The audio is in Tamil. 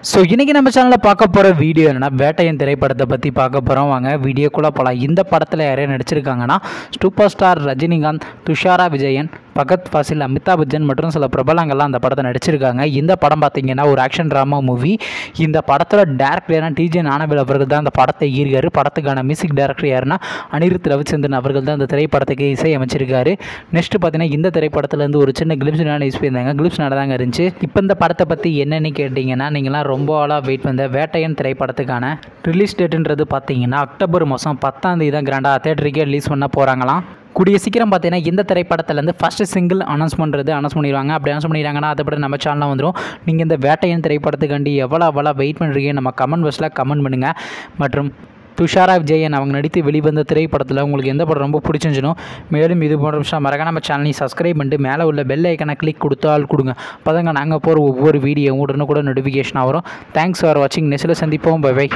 ஸோ இன்றைக்கி நம்ம சேனலில் பார்க்க போகிற வீடியோ என்னென்னா வேட்டையன் திரைப்படத்தை பற்றி பார்க்க போகிறோம் வாங்க வீடியோக்குள்ளே போகலாம் இந்த படத்தில் யாரையும் நடிச்சிருக்காங்கன்னா சூப்பர் ஸ்டார் ரஜினிகாந்த் துஷாரா விஜயன் பகத் ஃபாசில் அமிதாப் பச்சன் மற்றும் சில பிரபலங்கள்லாம் அந்த படத்தை நடிச்சிருக்காங்க. இந்த படம் பார்த்தீங்கன்னா ஒரு ஆக்ஷன் ட்ராமா மூவி இந்த படத்தோட டேரக்டரான டிஜே ஞானவேல் அவர்கள் தான் அந்த படத்தை ஈர்க்காரு. படத்துக்கான மியூசிக் டேரக்டர் யாருன்னா அனிருத் ரவிச்சந்திரன் அவர்கள் தான் அந்த திரைப்படத்துக்கு இசை அமைச்சிருக்காரு நெக்ஸ்ட் பார்த்தீங்கன்னா இந்த திரைப்படத்துலேருந்து ஒரு சின்ன கிளிப்ஸ் யூஸ் பண்ணியிருந்தாங்க கிளிப்ஸ் நடந்தாங்க இருந்துச்சு. இப்போ இந்த படத்தை பற்றி என்னென்னு கேட்டிங்கன்னா நீங்களாம் ரொம்ப ஆளாக வெயிட் வந்த வேட்டையன் திரைப்படத்துக்கான ரிலீஸ் டேட்டுன்றது பார்த்தீங்கன்னா அக்டோபர் மாதம் பத்தாம் தேதி தான் கிராண்டாக தேட்டருக்கே ரிலீஸ் பண்ண போகிறாங்களாம் கூடிய சீக்கிரம் பார்த்தீங்கன்னா இந்த திரைப்படத்துலேருந்து ஃபஸ்ட்டு சிங்கிள் அனௌன்ஸ் பண்ணுறது அனௌன்ஸ் பண்ணிடுவாங்க. அப்படி அனௌன்ஸ் பண்ணிடுறாங்கன்னா அதை நம்ம சேனலில் வந்துடும் நீங்கள் இந்த வேட்டையன் திரைப்படத்துக்காண்டி எவ்வளோ எவ்வளோ வெயிட் பண்ணுறீங்க நம்ம கமெண்ட் பாக்ஸில் கமெண்ட் பண்ணுங்கள் மற்றும் துஷாரா விஜயன் அவங்க நடித்து வெளிவந்த திரைப்படத்தில் உங்களுக்கு எந்த படம் ரொம்ப பிடிச்சிருந்துச்சோ மேலும் இது போன்ற விஷயம் மறக்காம நம்ம சேனலையும் சப்ஸ்கிரைப் பண்ணிட்டு மேலே உள்ள பெல் ஐக்கனை கிளிக் கொடுத்தால் கொடுங்க. பதங்க நாங்கள் போகிற ஒவ்வொரு வீடியோவும் உடனுக்குடன் நோட்டிஃபிகேஷன் வரும். தேங்க்ஸ் ஃபார் வாட்சிங் நெக்ஸ்ட்டில் சந்திப்போம். By by